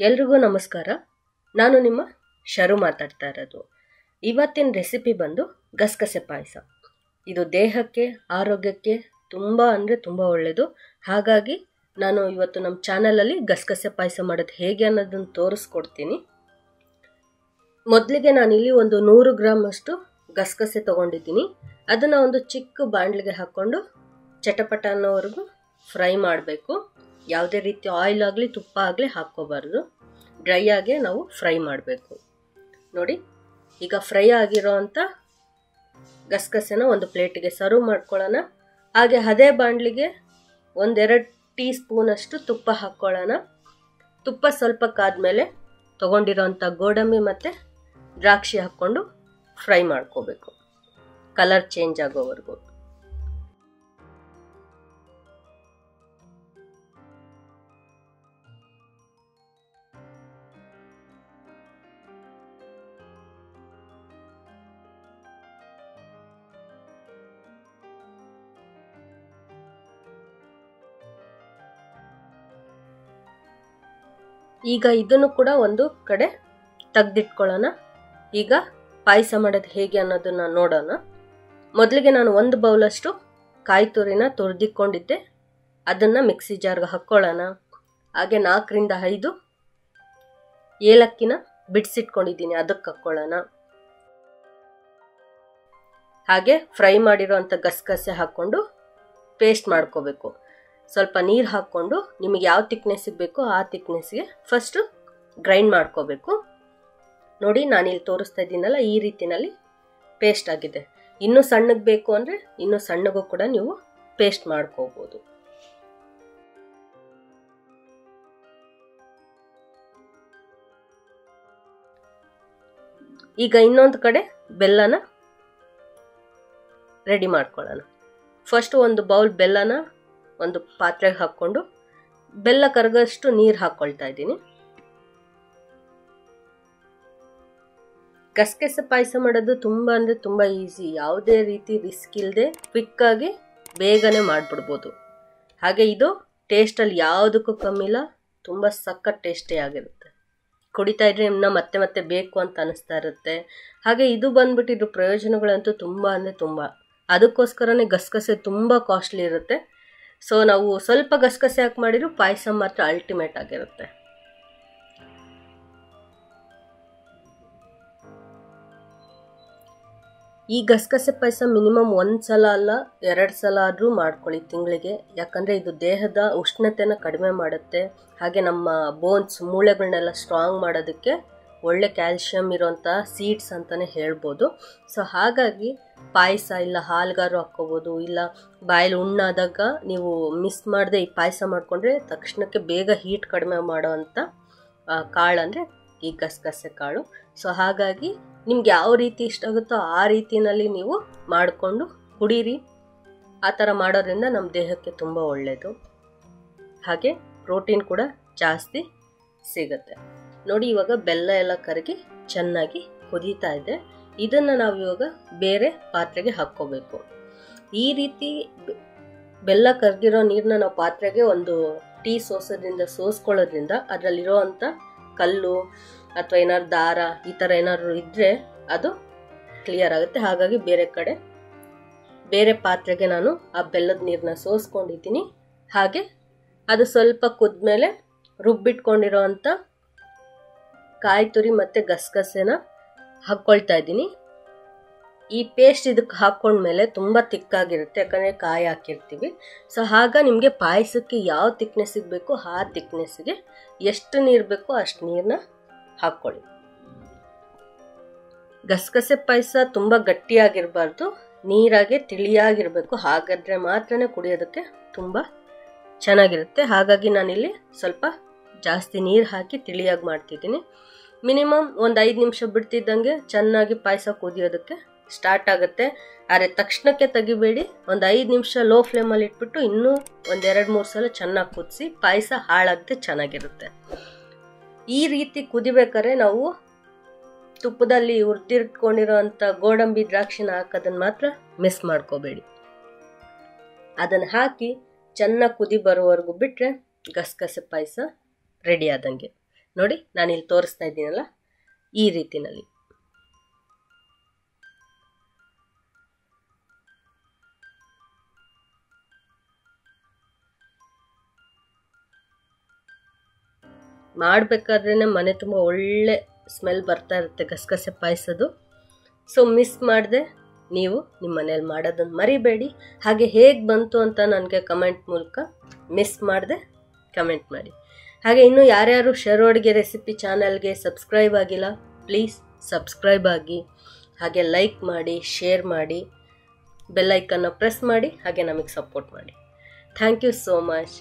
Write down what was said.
ಎಲ್ರಿಗೂ ನಮಸ್ಕಾರ. ನಾನು ನಿಮ್ಮ ಶರು ಮಾತಾಡ್ತಾ ಇರೋದು. ಇವತ್ತಿನ ರೆಸಿಪಿ ಬಂದು ಗಸಗಸೆ ಪಾಯಸ. ಇದು ದೇಹಕ್ಕೆ, ಆರೋಗ್ಯಕ್ಕೆ ತುಂಬ ಅಂದರೆ ತುಂಬ ಒಳ್ಳೆಯದು ಹಾಗಾಗಿ ನಾನು ಇವತ್ತು ನಮ್ಮ ಚಾನಲಲ್ಲಿ ಗಸಗಸೆ ಪಾಯಸ ಮಾಡೋದು ಹೇಗೆ ಅನ್ನೋದನ್ನು ತೋರಿಸ್ಕೊಡ್ತೀನಿ. ಮೊದಲಿಗೆ ನಾನಿಲ್ಲಿ ಒಂದು ನೂರು ಗ್ರಾಮ್ ಅಷ್ಟು ಗಸಗಸೆ ತೊಗೊಂಡಿದ್ದೀನಿ. ಅದನ್ನು ಒಂದು ಚಿಕ್ಕ ಬಾಣಲಿಗೆ ಹಾಕ್ಕೊಂಡು ಚಟಪಟ ಅನ್ನೋವರೆಗೂ ಫ್ರೈ ಮಾಡಬೇಕು. ಯಾವುದೇ ರೀತಿ ಆಯಿಲ್ ಆಗಲಿ ತುಪ್ಪ ಆಗಲಿ ಹಾಕ್ಕೋಬಾರ್ದು. ಡ್ರೈ ಆಗೇ ನಾವು ಫ್ರೈ ಮಾಡಬೇಕು. ನೋಡಿ, ಈಗ ಫ್ರೈ ಆಗಿರೋ ಅಂಥ ಗಸಗಸೆನ ಒಂದು ಪ್ಲೇಟಿಗೆ ಸರ್ವ್ ಮಾಡ್ಕೊಳ್ಳೋಣ. ಹಾಗೆ ಅದೇ ಬಾಣಲಿಗೆ ಒಂದೆರಡು ಟೀ ಸ್ಪೂನಷ್ಟು ತುಪ್ಪ ಹಾಕ್ಕೊಳ್ಳೋಣ. ತುಪ್ಪ ಸ್ವಲ್ಪ ಕಾದ್ಮೇಲೆ ತೊಗೊಂಡಿರೋಂಥ ಗೋಡಂಬಿ ಮತ್ತು ದ್ರಾಕ್ಷಿ ಹಾಕ್ಕೊಂಡು ಫ್ರೈ ಮಾಡ್ಕೋಬೇಕು. ಕಲರ್ ಚೇಂಜ್ ಆಗೋವರೆಗೂ. ಈಗ ಇದನ್ನು ಕೂಡ ಒಂದು ಕಡೆ ತೆಗ್ದಿಟ್ಕೊಳ್ಳೋಣ. ಈಗ ಪಾಯಸ ಮಾಡೋದು ಹೇಗೆ ಅನ್ನೋದನ್ನ ನೋಡೋಣ. ಮೊದಲಿಗೆ ನಾನು ಒಂದು ಬೌಲಷ್ಟು ಕಾಯಿ ತುರಿನ ತುರಿದಿಕ್ಕೊಂಡಿದ್ದೆ ಅದನ್ನು ಮಿಕ್ಸಿ ಜಾರ್ಗೆ ಹಾಕ್ಕೊಳ್ಳೋಣ. ಹಾಗೆ ನಾಲ್ಕರಿಂದ ಐದು ಏಲಕ್ಕಿನ ಬಿಡಿಸಿಟ್ಕೊಂಡಿದ್ದೀನಿ, ಅದಕ್ಕೆ ಹಾಕ್ಕೊಳ್ಳೋಣ. ಹಾಗೆ ಫ್ರೈ ಮಾಡಿರೋ ಅಂಥ ಗಸಗಸೆ ಹಾಕ್ಕೊಂಡು ಪೇಸ್ಟ್ ಮಾಡ್ಕೋಬೇಕು. ಸ್ವಲ್ಪ ನೀರು ಹಾಕ್ಕೊಂಡು ನಿಮಗೆ ಯಾವ ತಿಕ್ನೆಸ್ಸಿಗೆ ಬೇಕೋ ಆ ತಿಕ್ನೆಸ್ಗೆ ಫಸ್ಟು ಗ್ರೈಂಡ್ ಮಾಡ್ಕೋಬೇಕು. ನೋಡಿ ನಾನಿಲ್ಲಿ ತೋರಿಸ್ತಾ ಇದ್ದೀನಲ್ಲ, ಈ ರೀತಿಯಲ್ಲಿ ಪೇಸ್ಟ್ ಆಗಿದೆ. ಇನ್ನೂ ಸಣ್ಣಗೆ ಬೇಕು ಅಂದರೆ ಇನ್ನೂ ಸಣ್ಣಗೂ ಕೂಡ ನೀವು ಪೇಸ್ಟ್ ಮಾಡ್ಕೋಬೋದು. ಈಗ ಇನ್ನೊಂದು ಕಡೆ ಬೆಲ್ಲನ ರೆಡಿ ಮಾಡ್ಕೊಳ್ಳೋಣ. ಫಸ್ಟ್ ಒಂದು ಬೌಲ್ ಬೆಲ್ಲನ ಒಂದು ಪಾತ್ರೆಗೆ ಹಾಕ್ಕೊಂಡು ಬೆಲ್ಲ ಕರಗಷ್ಟು ನೀರು ಹಾಕ್ಕೊಳ್ತಾ ಇದ್ದೀನಿ. ಗಸಗಸೆ ಪಾಯಸ ಮಾಡೋದು ತುಂಬ ಅಂದರೆ ತುಂಬ ಈಸಿ. ಯಾವುದೇ ರೀತಿ ರಿಸ್ಕ್ ಇಲ್ಲದೆ ಕ್ವಿಕ್ಕಾಗಿ ಬೇಗನೆ ಮಾಡಿಬಿಡ್ಬೋದು. ಹಾಗೆ ಇದು ಟೇಸ್ಟಲ್ಲಿ ಯಾವುದಕ್ಕೂ ಕಮ್ಮಿಲ್ಲ ತುಂಬ ಸಖತ್ ಟೇಸ್ಟೇ ಆಗಿರುತ್ತೆ. ಕುಡಿತಾ ಇದ್ರೆ ಇನ್ನು ಮತ್ತೆ ಮತ್ತೆ ಬೇಕು ಅಂತ ಅನಿಸ್ತಾ ಇರುತ್ತೆ. ಹಾಗೆ ಇದು ಬಂದ್ಬಿಟ್ಟು ಇದ್ರ ಪ್ರಯೋಜನಗಳಂತೂ ತುಂಬ ಅಂದರೆ ತುಂಬ. ಅದಕ್ಕೋಸ್ಕರನೇ ಗಸಗಸೆ ತುಂಬ ಕಾಸ್ಟ್ಲಿ ಇರುತ್ತೆ. ಸೊ ನಾವು ಸ್ವಲ್ಪ ಗಸಗಸೆ ಹಾಕಿ ಮಾಡಿದ್ರು ಪಾಯಸ ಮಾತ್ರ ಅಲ್ಟಿಮೇಟ್ ಆಗಿರುತ್ತೆ. ಈ ಗಸಗಸೆ ಪಾಯಸ ಮಿನಿಮಮ್ ಒಂದು ಸಲ ಅಲ್ಲ, ಎರಡು ಸಲ ಆದರೂ ಮಾಡ್ಕೊಳ್ಳಿ ತಿಂಗಳಿಗೆ. ಯಾಕಂದರೆ ಇದು ದೇಹದ ಉಷ್ಣತೆನ ಕಡಿಮೆ ಮಾಡುತ್ತೆ. ಹಾಗೆ ನಮ್ಮ ಬೋನ್ಸ್ ಮೂಳೆಗಳನ್ನೆಲ್ಲ ಸ್ಟ್ರಾಂಗ್ ಮಾಡೋದಕ್ಕೆ ಒಳ್ಳೆ ಕ್ಯಾಲ್ಸಿಯಂ ಇರೋಂಥ ಸೀಡ್ಸ್ ಅಂತಲೇ ಹೇಳ್ಬೋದು. ಸೊ ಹಾಗಾಗಿ ಪಾಯಸ ಇಲ್ಲ ಹಾಲ್ಗಾರು ಹಾಕ್ಕೋಬೋದು, ಇಲ್ಲ ಬಾಯಲ್ಲಿ ಉಣ್ಣಾದಾಗ ನೀವು ಮಿಸ್ ಮಾಡದೆ ಈ ಪಾಯಸ ಮಾಡಿಕೊಂಡ್ರೆ ತಕ್ಷಣಕ್ಕೆ ಬೇಗ ಹೀಟ್ ಕಡಿಮೆ ಮಾಡೋ ಅಂಥ ಕಾಳು ಅಂದರೆ ಈ ಗಸಗಸೆ ಕಾಳು. ಸೊ ಹಾಗಾಗಿ ನಿಮ್ಗೆ ಯಾವ ರೀತಿ ಇಷ್ಟ ಆಗುತ್ತೋ ಆ ರೀತಿಯಲ್ಲಿ ನೀವು ಮಾಡಿಕೊಂಡು ಕುಡೀರಿ. ಆ ಥರ ಮಾಡೋದ್ರಿಂದ ನಮ್ಮ ದೇಹಕ್ಕೆ ತುಂಬ ಒಳ್ಳೆಯದು ಹಾಗೆ ಪ್ರೋಟೀನ್ ಕೂಡ ಜಾಸ್ತಿ ಸಿಗುತ್ತೆ. ನೋಡಿ ಇವಾಗ ಬೆಲ್ಲ ಎಲ್ಲ ಕರಗಿ ಚೆನ್ನಾಗಿ ಕುದೀತಾ ಇದೆ. ಇದನ್ನು ನಾವು ಇವಾಗ ಬೇರೆ ಪಾತ್ರೆಗೆ ಹಾಕ್ಕೋಬೇಕು. ಈ ರೀತಿ ಬೆಲ್ಲ ಕರಗಿರೋ ನೀರನ್ನ ನಾವು ಪಾತ್ರೆಗೆ ಒಂದು ಟೀ ಸೋಸೋದ್ರಿಂದ, ಸೋಸ್ಕೊಳ್ಳೋದ್ರಿಂದ ಅದರಲ್ಲಿರೋ ಅಂಥ ಕಲ್ಲು ಅಥವಾ ಏನಾದ್ರು ದಾರ ಈ ಥರ ಏನಾದ್ರು ಇದ್ದರೆ ಅದು ಕ್ಲಿಯರ್ ಆಗುತ್ತೆ. ಹಾಗಾಗಿ ಬೇರೆ ಕಡೆ, ಬೇರೆ ಪಾತ್ರೆಗೆ ನಾನು ಆ ಬೆಲ್ಲದ ನೀರನ್ನ ಸೋಸ್ಕೊಂಡಿದ್ದೀನಿ. ಹಾಗೆ ಅದು ಸ್ವಲ್ಪ ಕುದ್ಮೇಲೆ ರುಬ್ಬಿಟ್ಕೊಂಡಿರೋ ಅಂಥ ಕಾಯಿ ತುರಿ ಮತ್ತು ಗಸಗಸೆನ ಹಾಕ್ಕೊಳ್ತಾ ಇದ್ದೀನಿ. ಈ ಪೇಸ್ಟ್ ಇದಕ್ಕೆ ಹಾಕ್ಕೊಂಡ್ಮೇಲೆ ತುಂಬ ತಿಕ್ಕಾಗಿರುತ್ತೆ, ಯಾಕಂದರೆ ಕಾಯಿ ಹಾಕಿರ್ತೀವಿ. ಸೊ ಆಗ ನಿಮಗೆ ಪಾಯಸಕ್ಕೆ ಯಾವ ತಿಕ್ನೆಸ್ಸಿಗೆ ಬೇಕೋ ಆ ತಿಕ್ನೆಸ್ಸಿಗೆ ಎಷ್ಟು ನೀರು ಬೇಕೋ ಅಷ್ಟು ನೀರನ್ನ ಹಾಕ್ಕೊಳ್ಳಿ. ಗಸಗಸೆ ಪಾಯಸ ತುಂಬ ಗಟ್ಟಿಯಾಗಿರಬಾರ್ದು, ನೀರಾಗೆ ತಿಳಿಯಾಗಿರಬೇಕು. ಹಾಗಾದರೆ ಮಾತ್ರನೇ ಕುಡಿಯೋದಕ್ಕೆ ತುಂಬ ಚೆನ್ನಾಗಿರುತ್ತೆ. ಹಾಗಾಗಿ ನಾನಿಲ್ಲಿ ಸ್ವಲ್ಪ ಜಾಸ್ತಿ ನೀರು ಹಾಕಿ ತಿಳಿಯಾಗಿ ಮಾಡ್ತಿದ್ದೀನಿ. ಮಿನಿಮಮ್ ಒಂದು ಐದು ನಿಮಿಷ ಬಿಡ್ತಿದ್ದಂಗೆ ಚೆನ್ನಾಗಿ ಪಾಯಸ ಕುದಿಯೋದಕ್ಕೆ ಸ್ಟಾರ್ಟ್ ಆಗುತ್ತೆ. ಆದರೆ ತಕ್ಷಣಕ್ಕೆ ತೆಗಿಬೇಡಿ. ಒಂದು ಐದು ನಿಮಿಷ ಲೋ ಫ್ಲೇಮಲ್ಲಿ ಇಟ್ಬಿಟ್ಟು ಇನ್ನೂ ಒಂದೆರಡು ಮೂರು ಸಲ ಚೆನ್ನಾಗಿ ಕುದಿಸಿ ಪಾಯಸ ಹಾಳಾಗದೆ ಚೆನ್ನಾಗಿರುತ್ತೆ. ಈ ರೀತಿ ಕುದಿಬೇಕಾದ್ರೆ ನಾವು ತುಪ್ಪದಲ್ಲಿ ಹುರಿದಿಟ್ಕೊಂಡಿರೋ ಅಂಥ ಗೋಡಂಬಿ ದ್ರಾಕ್ಷಿನ ಹಾಕೋದನ್ನು ಮಾತ್ರ ಮಿಸ್ ಮಾಡ್ಕೋಬೇಡಿ. ಅದನ್ನು ಹಾಕಿ ಚೆನ್ನಾಗಿ ಕುದಿ ಬರೋವರೆಗೂ ಬಿಟ್ಟರೆ ಗಸಗಸೆ ಪಾಯಸ ರೆಡಿ ಆದಂಗೆ. ನೋಡಿ ನಾನು ಇಲ್ಲಿ ತೋರಿಸ್ತಾ ಇದ್ದೀನಲ್ಲ? ಈ ರೀತಿನಲ್ಲಿ. ಮಾಡಬೇಕಾದ್ರೇ ಮನೆ ತುಂಬ ಒಳ್ಳೆ ಸ್ಮೆಲ್ ಬರ್ತಾ ಇರುತ್ತೆ ಗಸಗಸೆ ಪಾಯಸದು ಸೊ ಮಿಸ್ ಮಾಡದೆ, ನೀವು ನಿಮ್ಮ ಮನೇಲಿ ಮಾಡೋದನ್ನು ಮರಿಬೇಡಿ. ಹಾಗೆ ಹೇಗೆ ಬಂತು ಅಂತ ನನಗೆ ಕಮೆಂಟ್ ಮೂಲಕ ಮಿಸ್ ಮಾಡದೆ ಕಮೆಂಟ್ ಮಾಡಿ. ಹಾಗೆ ಇನ್ನು ಯಾರ್ಯಾರು ಶರೋ ಅಡುಗೆ ರೆಸಿಪಿ ಚಾನಲ್ಗೆ ಸಬ್ಸ್ಕ್ರೈಬ್ ಆಗಿಲ್ಲ ಪ್ಲೀಸ್ ಸಬ್ಸ್ಕ್ರೈಬ್ ಆಗಿ. ಹಾಗೆ ಲೈಕ್ ಮಾಡಿ ಶೇರ್ ಮಾಡಿ ಬೆಲ್ಲೈಕನ್ನು ಪ್ರೆಸ್ ಮಾಡಿ, ಹಾಗೆ ನಮಗೆ ಸಪೋರ್ಟ್ ಮಾಡಿ. Thank you so much